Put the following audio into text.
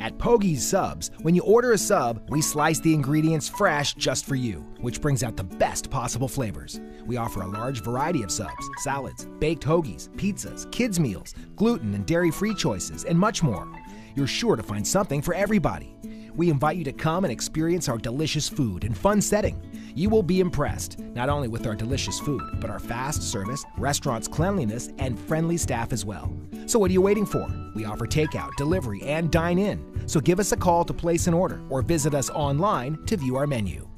At Pogy's Subs, when you order a sub, we slice the ingredients fresh just for you, which brings out the best possible flavors. We offer a large variety of subs, salads, baked hoagies, pizzas, kids' meals, gluten and dairy free choices, and much more. You're sure to find something for everybody. We invite you to come and experience our delicious food and fun setting. You will be impressed, not only with our delicious food, but our fast service, restaurant's cleanliness, and friendly staff as well. So, what are you waiting for? We offer takeout, delivery, and dine in. So, give us a call to place an order or visit us online to view our menu.